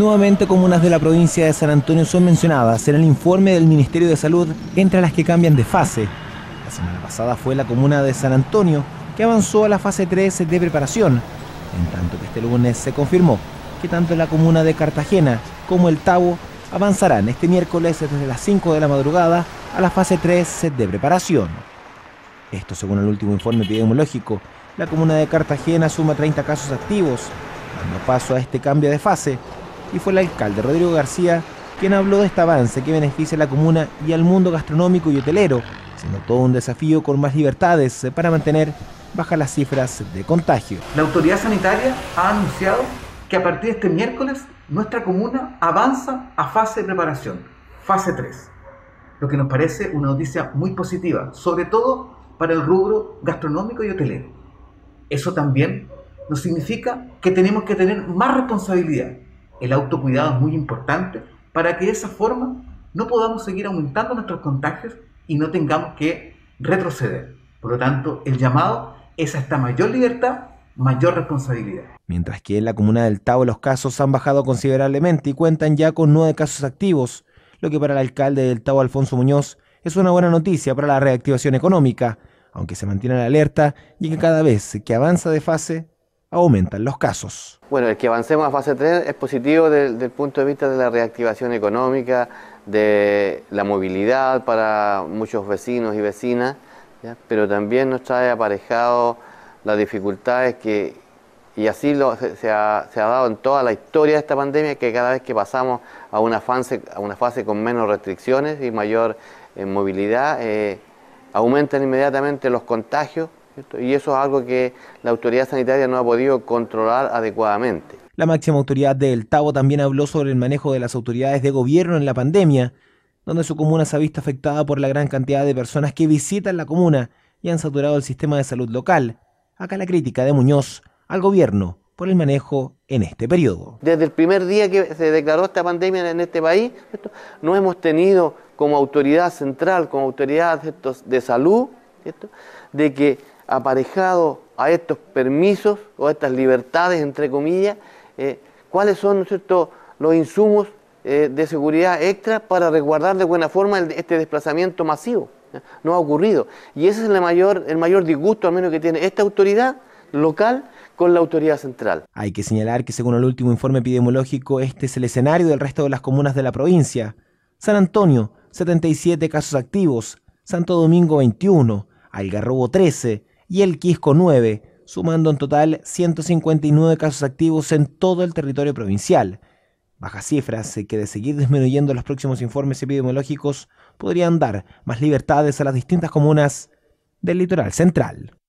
Nuevamente, comunas de la provincia de San Antonio son mencionadas en el informe del Ministerio de Salud entre las que cambian de fase. La semana pasada fue la comuna de San Antonio que avanzó a la fase 3 de preparación, en tanto que este lunes se confirmó que tanto la comuna de Cartagena como el Tabo avanzarán este miércoles desde las 5 de la madrugada a la fase 3 de preparación. Esto según el último informe epidemiológico, la comuna de Cartagena suma 30 casos activos, dando paso a este cambio de fase y fue el alcalde Rodrigo García quien habló de este avance que beneficia a la comuna y al mundo gastronómico y hotelero, siendo todo un desafío con más libertades para mantener bajas las cifras de contagio. La autoridad sanitaria ha anunciado que a partir de este miércoles nuestra comuna avanza a fase de preparación, fase 3, lo que nos parece una noticia muy positiva, sobre todo para el rubro gastronómico y hotelero. Eso también nos significa que tenemos que tener más responsabilidad el autocuidado es muy importante para que de esa forma no podamos seguir aumentando nuestros contagios y no tengamos que retroceder. Por lo tanto, el llamado es a esta mayor libertad, mayor responsabilidad. Mientras que en la comuna del Tao los casos han bajado considerablemente y cuentan ya con nueve casos activos, lo que para el alcalde del Tao, Alfonso Muñoz, es una buena noticia para la reactivación económica, aunque se mantiene la alerta y que cada vez que avanza de fase, aumentan los casos. Bueno, el que avancemos a fase 3 es positivo desde, el punto de vista de la reactivación económica, de la movilidad para muchos vecinos y vecinas, pero también nos trae aparejado las dificultades que, y así lo, se, ha, dado en toda la historia de esta pandemia, que cada vez que pasamos a una fase, a una fase con menos restricciones y mayor eh, movilidad, eh, aumentan inmediatamente los contagios y eso es algo que la autoridad sanitaria no ha podido controlar adecuadamente. La máxima autoridad del Tabo también habló sobre el manejo de las autoridades de gobierno en la pandemia, donde su comuna se ha visto afectada por la gran cantidad de personas que visitan la comuna y han saturado el sistema de salud local. Acá la crítica de Muñoz al gobierno por el manejo en este periodo. Desde el primer día que se declaró esta pandemia en este país, no hemos tenido como autoridad central, como autoridad de salud, de que aparejado a estos permisos o a estas libertades, entre comillas, eh, cuáles son los insumos eh, de seguridad extra para resguardar de buena forma este desplazamiento masivo. No ha ocurrido. Y ese es el mayor, el mayor disgusto, al menos que tiene esta autoridad local con la autoridad central. Hay que señalar que según el último informe epidemiológico, este es el escenario del resto de las comunas de la provincia. San Antonio, 77 casos activos, Santo Domingo 21, Algarrobo 13, y el Quisco 9, sumando en total 159 casos activos en todo el territorio provincial. Bajas cifras que de seguir disminuyendo los próximos informes epidemiológicos podrían dar más libertades a las distintas comunas del litoral central.